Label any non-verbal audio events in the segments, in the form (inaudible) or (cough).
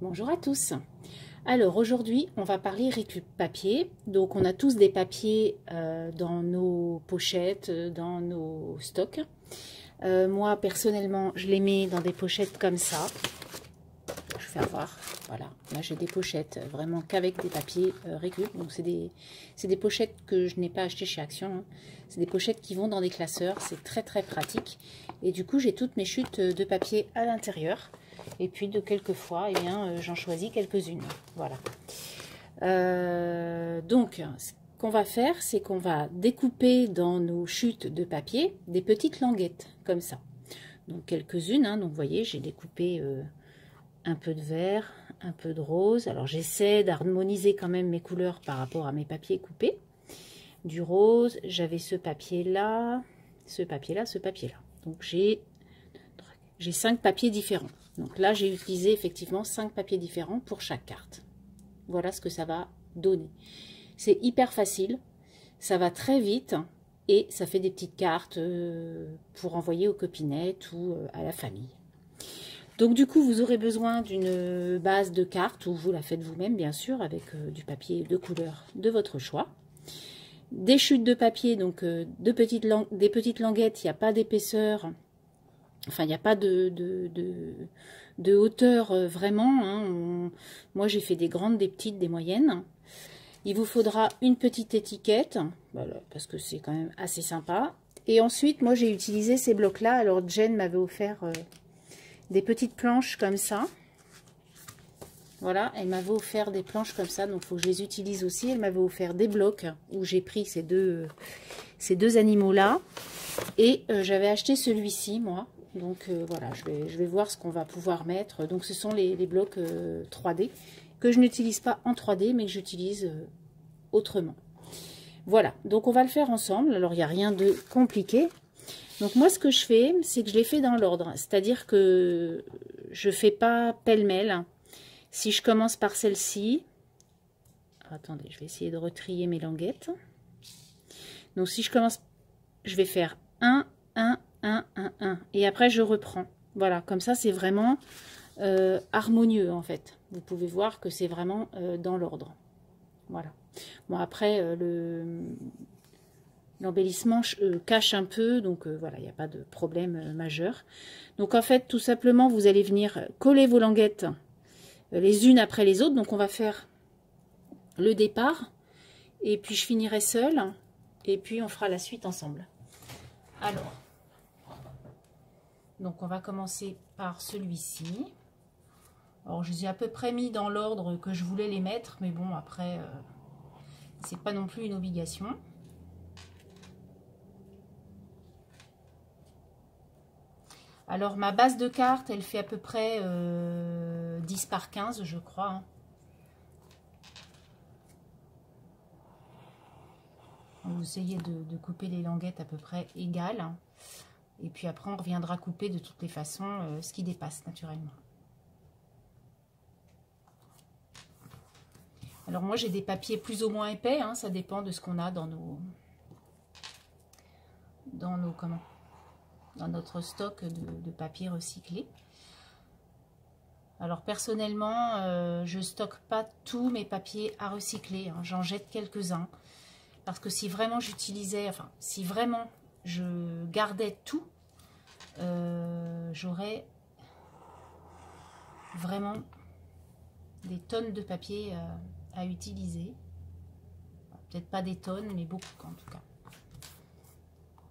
Bonjour à tous. Alors aujourd'hui, on va parler récup papier. Donc on a tous des papiers euh, dans nos pochettes, euh, dans nos stocks. Euh, moi personnellement, je les mets dans des pochettes comme ça. Je vais faire voir. Voilà, là j'ai des pochettes vraiment qu'avec des papiers récup. Donc c'est des, des, pochettes que je n'ai pas achetées chez Action. Hein. C'est des pochettes qui vont dans des classeurs. C'est très très pratique. Et du coup, j'ai toutes mes chutes de papier à l'intérieur. Et puis de quelques fois, eh bien, euh, j'en choisis quelques-unes. Voilà. Euh, donc, ce qu'on va faire, c'est qu'on va découper dans nos chutes de papier des petites languettes, comme ça. Donc quelques-unes, hein. donc vous voyez, j'ai découpé euh, un peu de vert, un peu de rose. Alors j'essaie d'harmoniser quand même mes couleurs par rapport à mes papiers coupés. Du rose, j'avais ce papier-là, ce papier-là, ce papier-là. Donc j'ai cinq papiers différents. Donc là, j'ai utilisé effectivement 5 papiers différents pour chaque carte. Voilà ce que ça va donner. C'est hyper facile, ça va très vite et ça fait des petites cartes euh, pour envoyer aux copinettes ou euh, à la famille. Donc du coup, vous aurez besoin d'une base de cartes ou vous la faites vous-même, bien sûr, avec euh, du papier de couleur de votre choix. Des chutes de papier, donc des petites languettes, il n'y a pas d'épaisseur, Enfin, il n'y a pas de, hauteur euh, vraiment. Hein. moi, j'ai fait des grandes, des petites, des moyennes. Il vous faudra une petite étiquette, parce que c'est quand même assez sympa. Et ensuite, moi, j'ai utilisé ces blocs-là. Alors, Jen m'avait offert euh, des petites planches comme ça. Voilà, elle m'avait offert des planches comme ça, donc il faut que je les utilise aussi. Elle m'avait offert des blocs où j'ai pris ces deux, ces deux animaux-là. Et euh, j'avais acheté celui-ci, moi. Donc euh, voilà, je vais, voir ce qu'on va pouvoir mettre. Donc ce sont les, blocs 3D euh, que je n'utilise pas en 3D, mais que j'utilise euh, autrement. Voilà, donc on va le faire ensemble. Alors il n'y a rien de compliqué. Donc moi ce que je fais, c'est que je les fais dans l'ordre. C'est-à-dire que je ne fais pas pêle-mêle. Si je commence par celle-ci, attendez, je vais essayer de retrier mes languettes. Donc si je commence, je vais faire 1, 1, 1, 1, 1. Et après, je reprends. Voilà, comme ça, c'est vraiment euh, harmonieux, en fait. Vous pouvez voir que c'est vraiment euh, dans l'ordre. Voilà. Bon, après, euh, le l'embellissement cache un peu, donc voilà, il n'y a pas de problème majeur. Donc, en fait, tout simplement, vous allez venir coller vos languettes les unes après les autres. Donc, on va faire le départ, et puis je finirai seule, et puis on fera la suite ensemble. Alors, donc, on va commencer par celui-ci. Alors, je les ai à peu près mis dans l'ordre que je voulais les mettre. Mais bon, après, euh, c'est pas non plus une obligation. Alors, ma base de carte, elle fait à peu près 10 euh, par 15, je crois. Hein. Vous essayez de, de, couper les languettes à peu près égales. Et puis après, on reviendra couper de toutes les façons euh, ce qui dépasse naturellement. Alors moi, j'ai des papiers plus ou moins épais. Hein, ça dépend de ce qu'on a dans nos... Dans nos... Comment Dans notre stock de, papier recyclé. Alors personnellement, euh, je stocke pas tous mes papiers à recycler. Hein. J'en jette quelques-uns. Parce que si vraiment j'utilisais... Enfin, si vraiment je gardais tout, euh, j'aurais vraiment des tonnes de papier euh, à utiliser. Peut-être pas des tonnes, mais beaucoup en tout cas.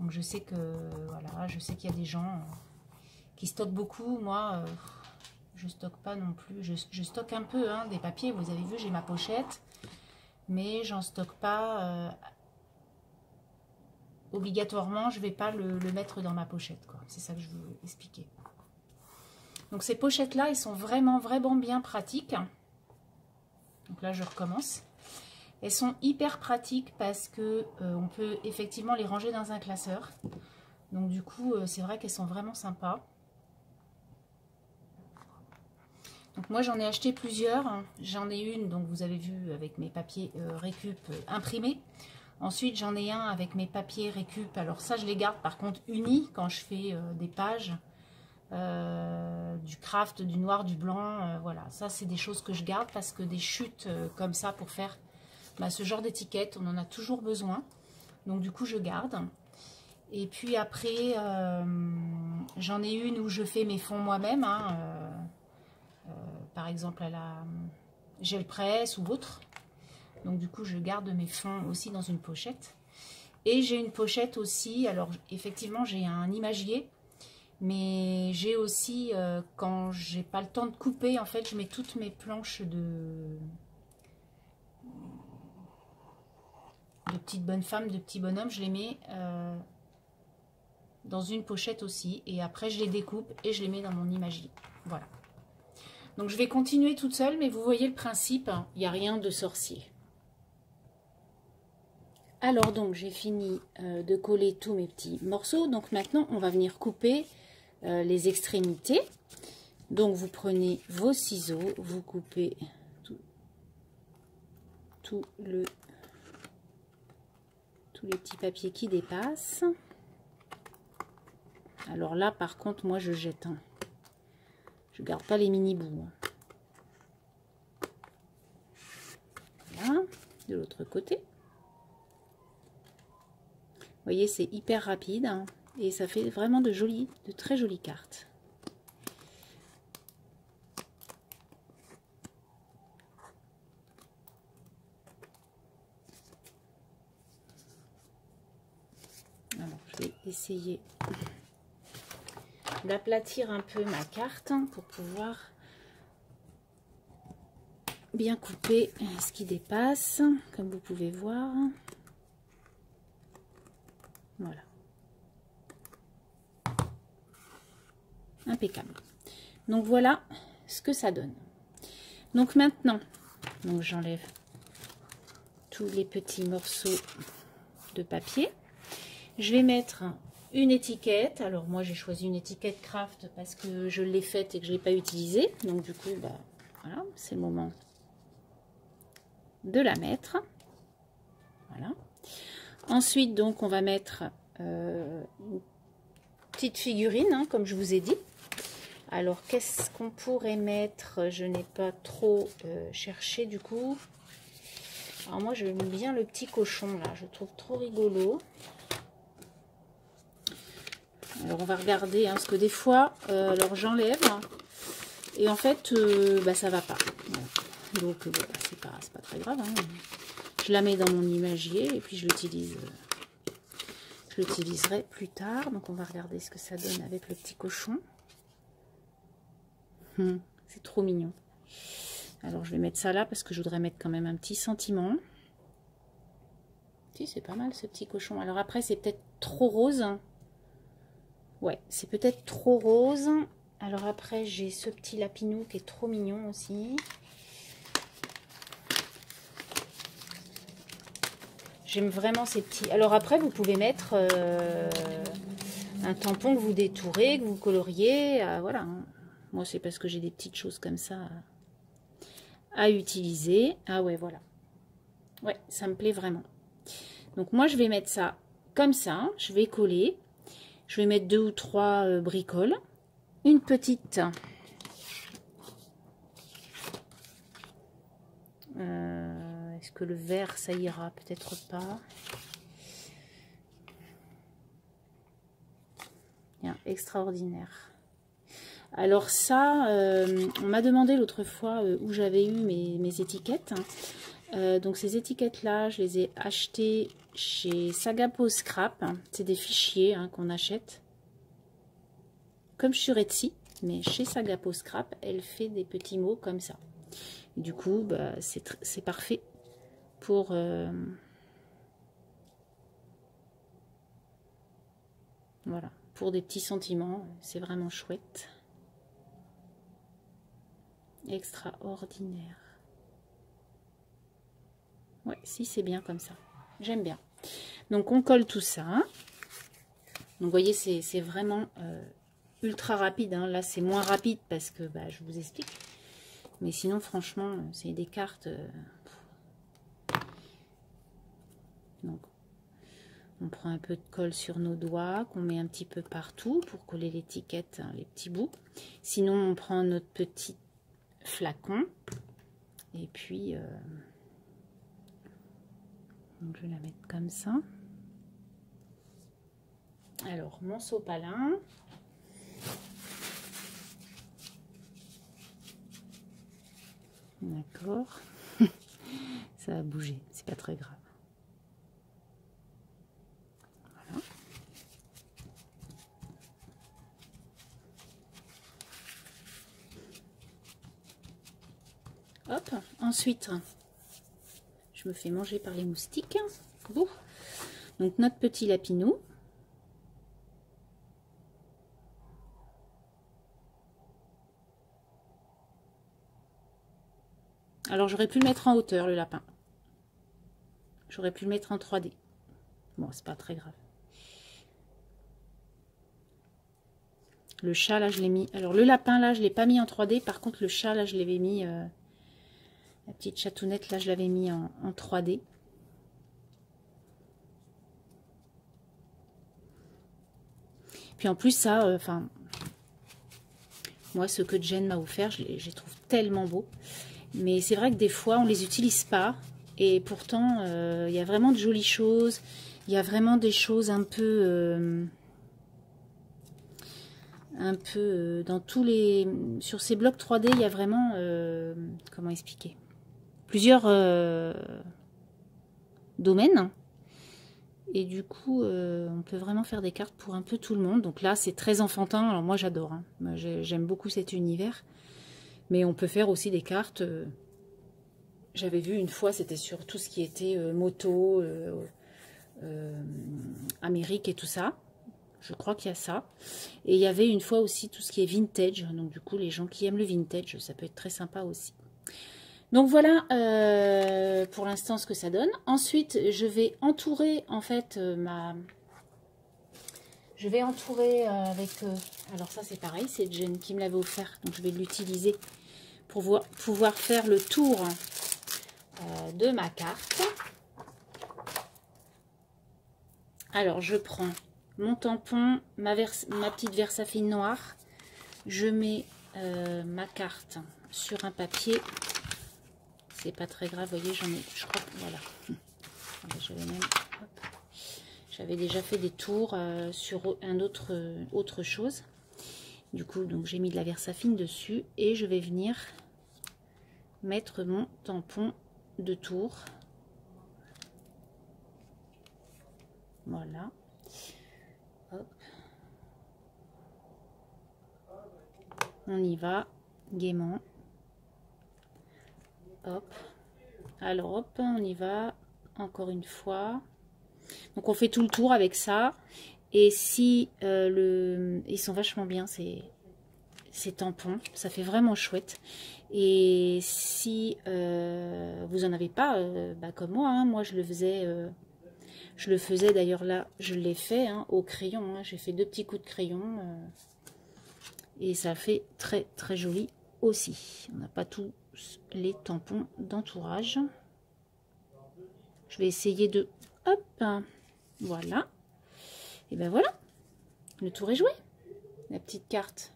Donc je sais que voilà, je sais qu'il y a des gens euh, qui stockent beaucoup. Moi, je stocke pas non plus. Je, stocke un peu hein, des papiers. Vous avez vu, j'ai ma pochette, mais j'en stocke pas obligatoirement, je ne vais pas le, mettre dans ma pochette. C'est ça que je veux expliquer. Donc ces pochettes-là, elles sont vraiment, vraiment bien pratiques. Donc là, je recommence. Elles sont hyper pratiques parce que euh, on peut effectivement les ranger dans un classeur. Donc du coup, euh, c'est vrai qu'elles sont vraiment sympas. Donc moi, j'en ai acheté plusieurs. J'en ai une, donc vous avez vu, avec mes papiers euh, récup imprimés. Ensuite, j'en ai un avec mes papiers récup. Alors ça, je les garde par contre unis quand je fais euh, des pages. euh, du craft, du noir, du blanc. Euh, voilà, ça c'est des choses que je garde parce que des chutes comme ça pour faire bah, ce genre d'étiquette, on en a toujours besoin. Donc du coup je garde. Et puis après, j'en ai une où je fais mes fonds moi-même. Hein, par exemple à la gel presse ou autre. Donc du coup je garde mes fonds aussi dans une pochette. Et j'ai une pochette aussi, alors effectivement j'ai un imagier mais j'ai aussi, euh, quand j'ai pas le temps de couper, en fait, je mets toutes mes planches de, de petites bonnes femmes, de petits bonhommes, je les mets euh, dans une pochette aussi. Et après, je les découpe et je les mets dans mon imagier. Voilà. Donc, je vais continuer toute seule, mais vous voyez le principe, hein, il n'y a rien de sorcier. Alors, donc, j'ai fini euh, de coller tous mes petits morceaux. Donc, maintenant, on va venir couper euh, les extrémités. Donc vous prenez vos ciseaux, vous coupez tout, le tous les petits papiers qui dépassent. Alors là, par contre, moi, je jette. Hein. Je garde pas les mini bouts. Hein. Voilà, de l'autre côté. Vous voyez, c'est hyper rapide. Hein. Et ça fait vraiment de jolies, de très jolies cartes. Alors, je vais essayer d'aplatir un peu ma carte pour pouvoir bien couper ce qui dépasse, comme vous pouvez voir. Voilà. impeccable. Donc voilà ce que ça donne. Donc maintenant, donc j'enlève tous les petits morceaux de papier. Je vais mettre une étiquette. Alors moi j'ai choisi une étiquette craft parce que je l'ai faite et que je ne l'ai pas utilisée. Donc du coup, bah, voilà, c'est le moment de la mettre. Voilà. Ensuite, donc, on va mettre euh, une petite figurine, hein, comme je vous ai dit. Alors, qu'est-ce qu'on pourrait mettre? Je n'ai pas trop euh, cherché du coup. Alors moi, j'aime bien le petit cochon là. Je trouve trop rigolo. Alors, on va regarder. Hein, parce que des fois, euh, alors j'enlève. et en fait, bah, ça va pas. Donc, c'est pas, pas très grave. Je la mets dans mon imagier et puis je l'utilise. je l'utiliserai plus tard. Donc, on va regarder ce que ça donne avec le petit cochon. Hmm, c'est trop mignon. Alors, je vais mettre ça là parce que je voudrais mettre quand même un petit sentiment. Si, c'est pas mal ce petit cochon. Alors après, c'est peut-être trop rose. Ouais, c'est peut-être trop rose. Alors après, j'ai ce petit lapinou qui est trop mignon aussi. J'aime vraiment ces petits. Alors après, vous pouvez mettre euh, un tampon que vous détourez, que vous coloriez. Euh, voilà. Hein. Moi, c'est parce que j'ai des petites choses comme ça à, utiliser. Ah ouais, voilà. Ouais, ça me plaît vraiment. Donc moi, je vais mettre ça comme ça. Je vais coller. Je vais mettre deux ou trois euh, bricoles. Une petite... Euh, le vert, ça ira Peut-être pas. Bien, extraordinaire. Alors ça, euh, on m'a demandé l'autre fois euh, où j'avais eu mes, étiquettes. Euh, donc ces étiquettes-là, je les ai achetées chez Sagapo Scrap. C'est des fichiers hein, qu'on achète. Comme sur Etsy, mais chez Sagapo Scrap, elle fait des petits mots comme ça. du coup, bah, c'est parfait pour... voilà, pour des petits sentiments, c'est vraiment chouette extraordinaire. Ouais, si c'est bien comme ça. J'aime bien. Donc on colle tout ça. Donc vous voyez, c'est vraiment euh, ultra rapide. Hein. Là, c'est moins rapide parce que bah, je vous explique. Mais sinon, franchement, c'est des cartes. Euh, donc, On prend un peu de colle sur nos doigts, qu'on met un petit peu partout pour coller l'étiquette, hein, les petits bouts. Sinon, on prend notre petit flacon. Et puis, euh, je vais la mettre comme ça. Alors, mon sopalin. D'accord. (laughs) Ça a bougé, c'est pas très grave. Hop, ensuite, je me fais manger par les moustiques. Donc notre petit lapinou. Alors j'aurais pu le mettre en hauteur le lapin. J'aurais pu le mettre en 3D. Bon, c'est pas très grave. Le chat, là, je l'ai mis... Alors, le lapin, là, je l'ai pas mis en 3D. Par contre, le chat, là, je l'avais mis... Euh, la petite chatounette, là, je l'avais mis en, 3D. Puis en plus, ça, euh, enfin... moi, ce que Jen m'a offert, je les trouve tellement beau. Mais c'est vrai que des fois, on les utilise pas. Et pourtant, euh, il y a vraiment de jolies choses. Il y a vraiment des choses un peu... Euh, un peu dans tous les... Sur ces blocs 3D, il y a vraiment... comment expliquer? Plusieurs domaines. Et du coup, on peut vraiment faire des cartes pour un peu tout le monde. Donc là, c'est très enfantin. Alors moi, j'adore. Hein. J'aime beaucoup cet univers. Mais on peut faire aussi des cartes. Euh, j'avais vu une fois, c'était sur tout ce qui était euh, moto, euh, Amérique et tout ça. Je crois qu'il y a ça. Et il y avait une fois aussi tout ce qui est vintage. Donc du coup, les gens qui aiment le vintage, ça peut être très sympa aussi. Donc voilà pour l'instant ce que ça donne. Ensuite, je vais entourer en fait ma... Je vais entourer avec... alors ça c'est pareil, c'est Jen qui me l'avait offert. Donc je vais l'utiliser pour pouvoir faire le tour euh, de ma carte. Alors, je prends mon tampon, ma, petite versafine noire. Je mets euh, ma carte sur un papier. C'est pas très grave, vous voyez, j'en ai, je crois, voilà. J'avais déjà fait des tours euh, sur un autre, autre chose. Du coup, donc j'ai mis de la versafine dessus et je vais venir mettre mon tampon de tour. Voilà. On y va gaiement. Hop. Alors hop, on y va encore une fois. Donc on fait tout le tour avec ça. Et si euh, le... Ils sont vachement bien ces, ces tampons. Ça fait vraiment chouette. Et si euh, vous en avez pas, euh, bah, comme moi, hein, moi je le faisais, je le faisais d'ailleurs là, je l'ai fait hein, au crayon. Hein. J'ai fait deux petits coups de crayon et ça fait très très joli aussi. On n'a pas tous les tampons d'entourage. Je vais essayer de, hop, voilà. Et ben voilà, le tour est joué. La petite carte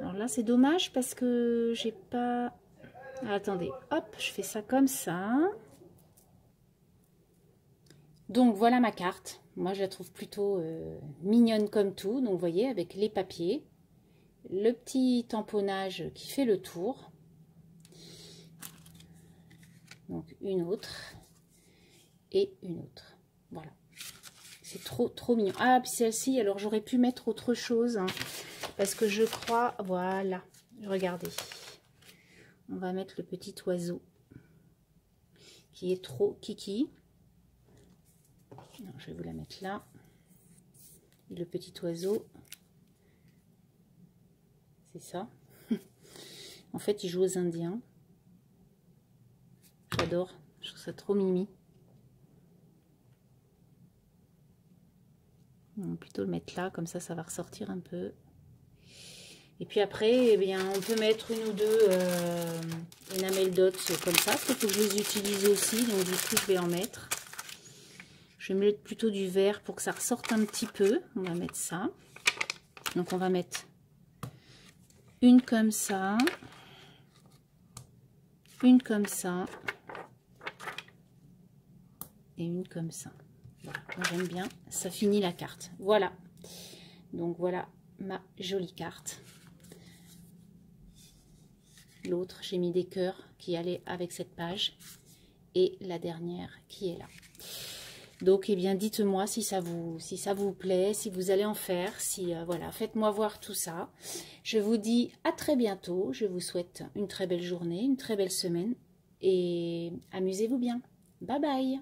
alors là, c'est dommage parce que j'ai pas... attendez, hop, je fais ça comme ça. Donc, voilà ma carte. Moi, je la trouve plutôt euh, mignonne comme tout. Donc, vous voyez, avec les papiers, le petit tamponnage qui fait le tour. Donc, une autre et une autre. Voilà. C'est trop, trop mignon. Ah, puis celle-ci, alors j'aurais pu mettre autre chose. Hein. Parce que je crois... Voilà. Regardez. On va mettre le petit oiseau. Qui est trop kiki. je vais vous la mettre là. Le petit oiseau. C'est ça. (laughs) en fait, il joue aux Indiens. J'adore. Je trouve ça trop mimi. On va plutôt le mettre là, comme ça, ça va ressortir un peu. Et puis après, eh bien, on peut mettre une ou deux euh, enamel comme ça, parce qu'il faut que je les utilise aussi, donc du coup, je vais en mettre. Je vais mettre plutôt du vert pour que ça ressorte un petit peu. On va mettre ça. Donc on va mettre une comme ça, une comme ça et une comme ça. Voilà, j'aime bien, ça finit la carte. Voilà, donc voilà ma jolie carte. L'autre, j'ai mis des cœurs qui allaient avec cette page et la dernière qui est là. Donc, eh bien, dites-moi si ça vous si ça vous plaît, si vous allez en faire, si euh, voilà, faites-moi voir tout ça. Je vous dis à très bientôt. Je vous souhaite une très belle journée, une très belle semaine et amusez-vous bien. Bye bye